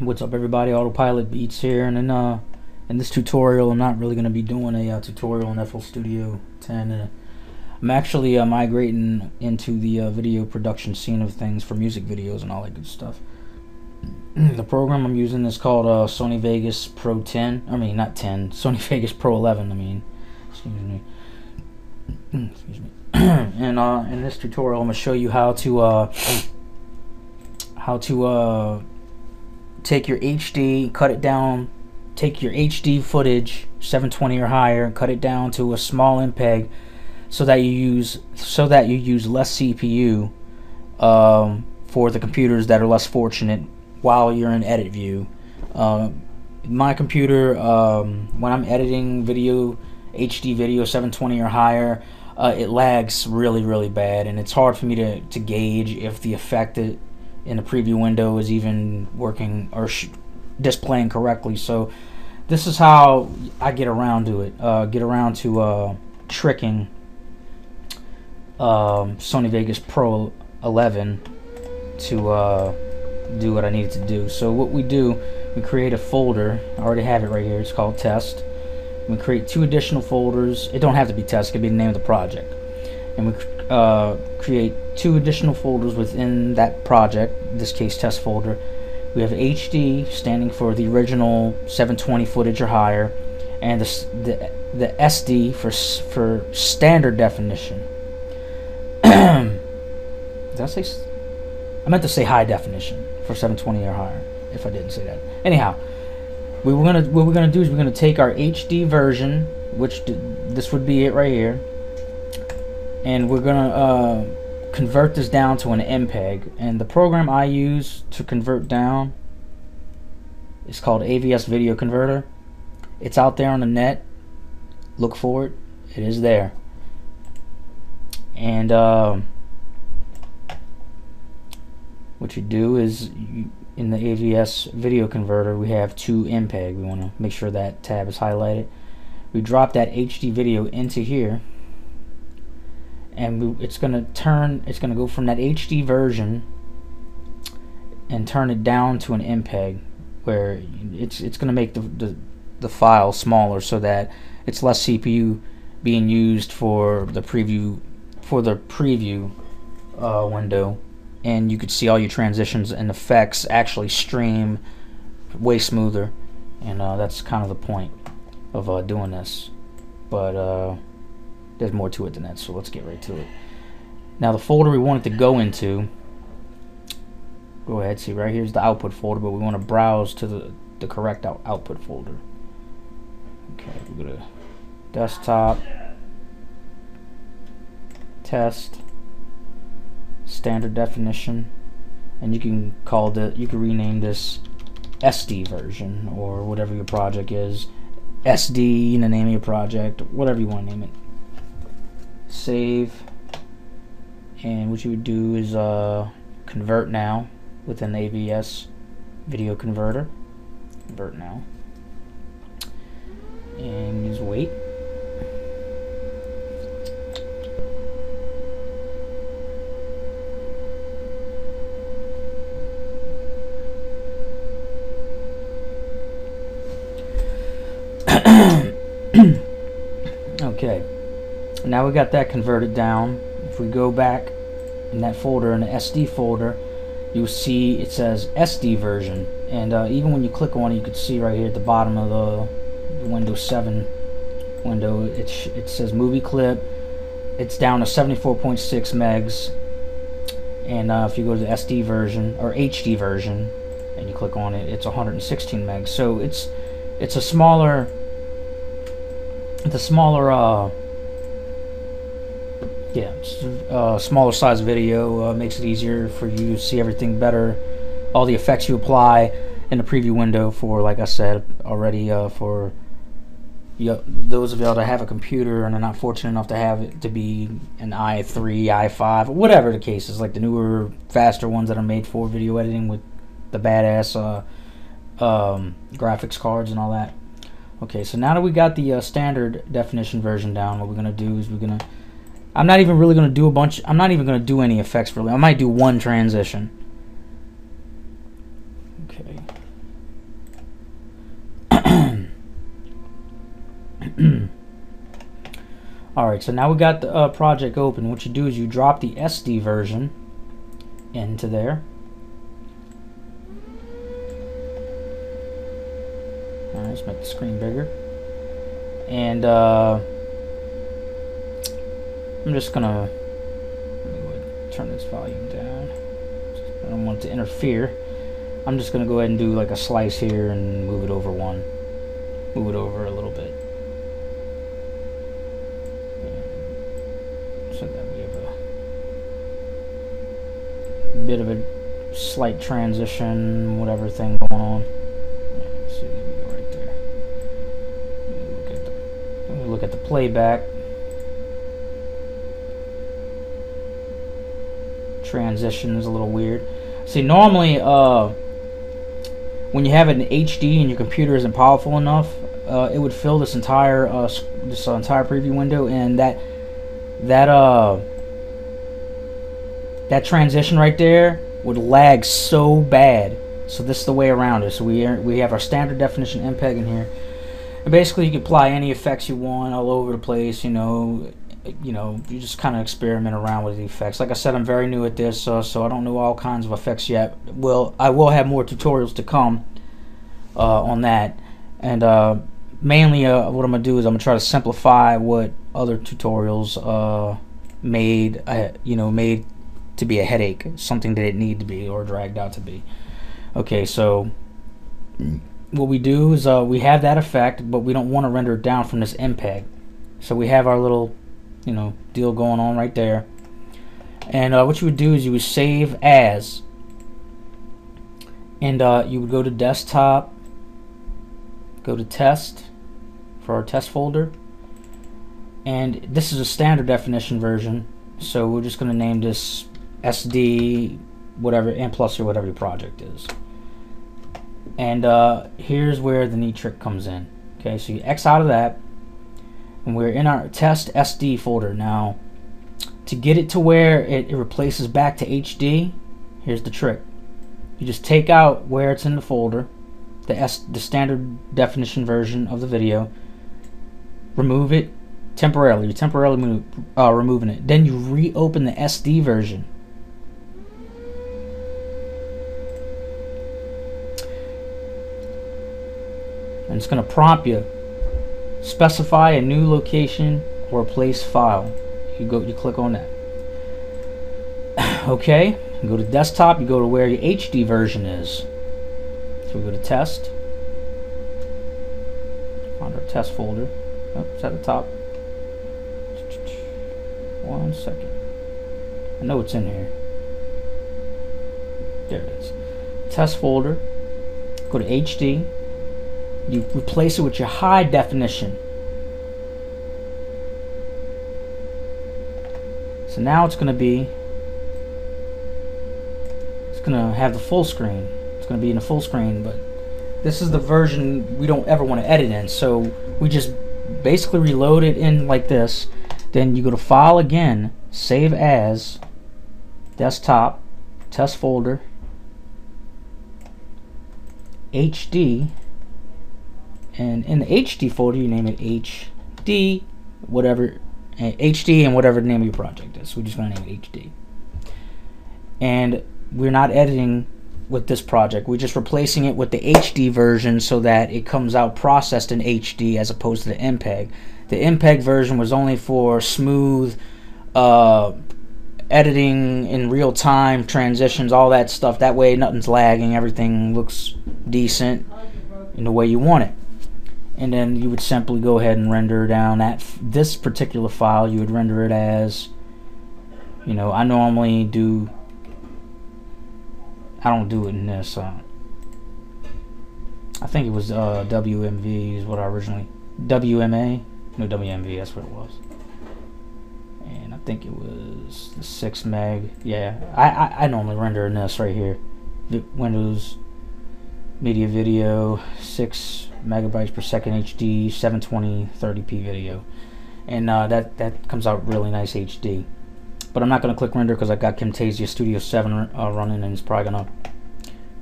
What's up everybody, Autopilot Beats here, and in, uh, in this tutorial I'm not really going to be doing a uh, tutorial in FL Studio 10. Uh, I'm actually uh, migrating into the uh, video production scene of things for music videos and all that good stuff. the program I'm using is called uh, Sony Vegas Pro 10, I mean not 10, Sony Vegas Pro 11 I mean, excuse me. excuse me. and uh, in this tutorial I'm going to show you how to how to take your HD, cut it down, take your HD footage, 720 or higher, and cut it down to a small MPEG, so that you use so that you use less CPU um, for the computers that are less fortunate while you're in edit view. Uh, my computer, um, when I'm editing video, HD video 720 or higher, uh, it lags really, really bad, and it's hard for me to, to gauge if the effect in the preview window is even working or displaying correctly. So this is how I get around to it. Uh, get around to uh, tricking um, Sony Vegas Pro 11 to uh, do what I needed to do. So what we do, we create a folder. I already have it right here. It's called test. We create two additional folders. It don't have to be test. It could be the name of the project. And we uh, create two additional folders within that project, this case test folder. We have HD standing for the original 720 footage or higher, and the, the, the SD for, for standard definition. Did I say? I meant to say high definition for 720 or higher. If I didn't say that. Anyhow, we were gonna what we're gonna do is we're gonna take our HD version, which this would be it right here and we're gonna uh, convert this down to an MPEG and the program I use to convert down is called AVS Video Converter. It's out there on the net. Look for it. It is there. And uh, what you do is you, in the AVS video converter we have two MPEG we want to make sure that tab is highlighted. We drop that HD video into here and we, it's gonna turn it's gonna go from that HD version and turn it down to an MPEG where it's it's gonna make the, the the file smaller so that it's less CPU being used for the preview for the preview uh, window. And you could see all your transitions and effects actually stream way smoother. And uh, that's kind of the point of uh, doing this. But uh, there's more to it than that, so let's get right to it. Now the folder we want it to go into, go ahead, see right here's the output folder, but we want to browse to the, the correct out output folder. Okay, we go to desktop, test, standard definition, and you can call the you can rename this SD version or whatever your project is. SD in the name of your project, whatever you want to name it save and what you would do is uh, convert now with an AVS video converter. Convert now. And just wait now we got that converted down. If we go back in that folder in the SD folder you'll see it says SD version. And uh, even when you click on it you can see right here at the bottom of the Windows 7 window it, it says movie clip. It's down to 74.6 megs. And uh, if you go to the SD version or HD version and you click on it it's 116 megs. So it's it's a smaller it's a smaller uh, yeah, uh, smaller size video uh, makes it easier for you to see everything better. All the effects you apply in the preview window for, like I said already, uh, for you, those of y'all that have a computer and are not fortunate enough to have it to be an i3, i5, whatever the case is, like the newer, faster ones that are made for video editing with the badass uh, um, graphics cards and all that. Okay, so now that we got the uh, standard definition version down, what we're going to do is we're going to I'm not even really going to do a bunch. I'm not even going to do any effects really. I might do one transition. Okay. All right, so now we got the uh, project open. What you do is you drop the SD version into there. All right, let's make the screen bigger. And uh, I'm just gonna turn this volume down. I don't want it to interfere. I'm just gonna go ahead and do like a slice here and move it over one. Move it over a little bit. So that we have a bit of a slight transition, whatever thing going on. Yeah, see, there we go right there. Look at the, look at the playback. Transition is a little weird. See, normally, uh, when you have an HD and your computer isn't powerful enough, uh, it would fill this entire uh, this entire preview window, and that that uh that transition right there would lag so bad. So this is the way around it. So we are, we have our standard definition MPEG in here, and basically you can apply any effects you want all over the place. You know, you know, you just kind of experiment around with the effects. Like I said, I'm very new at this, so I don't know all kinds of effects yet. Well, I will have more tutorials to come uh, on that, and uh, mainly uh, what I'm gonna do is I'm gonna try to simplify what other tutorials uh, made, uh, you know, made to be a headache, something that it need to be or dragged out to be. Okay, so what we do is we have that effect, but we don't want to render it down from this MPEG. So we have our little you know, deal going on right there. And uh, what you would do is you would save as, and uh, you would go to desktop, go to test for our test folder, and this is a standard definition version, so we're just going to name this SD whatever and plus or whatever your project is. And uh, here's where the neat trick comes in. Okay, so you X out of that, and we're in our test SD folder. Now to get it to where it, it, replaces back to HD here's the trick. You just take out where it's in the folder the S the standard definition version of the video. Remove it temporarily. You're temporarily move, uh, removing it. Then you reopen the SD version. And it's going to prompt you specify a new location or place file. You go you click on that. Okay you go to desktop you go to where your HD version is. So we go to test. Find our test folder. Oh, it's at the top. One second. I know it's in here. There it is. Test folder. Go to HD you replace it with your high definition. So now it's going to be, it's going to have the full screen. It's going to be in the full screen, but this is the version we don't ever want to edit in. So we just basically reload it in like this. Then you go to File again, Save As, Desktop, Test Folder, HD, and in the HD folder you name it HD whatever HD eh, and whatever the name of your project is. We're just going to name it HD. And we're not editing with this project. We're just replacing it with the HD version so that it comes out processed in HD as opposed to the MPEG. The MPEG version was only for smooth uh, editing in real time, transitions, all that stuff. That way nothing's lagging, everything looks decent in the way you want it and then you would simply go ahead and render down that this particular file you would render it as you know I normally do I don't do it in this uh, I think it was uh, WMV is what I originally WMA no WMV that's what it was. And I think it was the 6 meg yeah I, I, I normally render in this right here Windows Media Video 6 megabytes per second HD 720 30p video and uh, that that comes out really nice HD but I'm not gonna click render because I've got Camtasia Studio 7 uh, running and it's probably gonna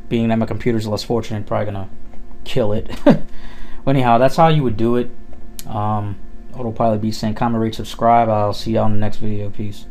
being that my computer's less fortunate probably gonna kill it anyhow that's how you would do it um, Autopilot Beats saying comment, rate, subscribe. I'll see y'all in the next video. Peace.